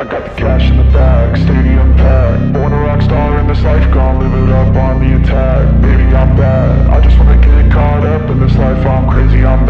I got the cash in the bag, stadium packed. Born a rock star in this life, gon' live it up on the attack. Baby, I'm bad, I just wanna get caught up in this life. I'm crazy, I'm mad,